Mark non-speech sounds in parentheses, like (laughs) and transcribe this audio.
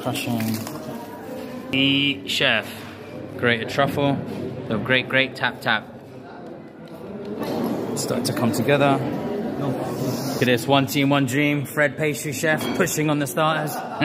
crushing. The chef, grated truffle, the great, great tap tap. Starting to come together. Look at this, one team, one dream. Fred pastry chef pushing on the starters. (laughs)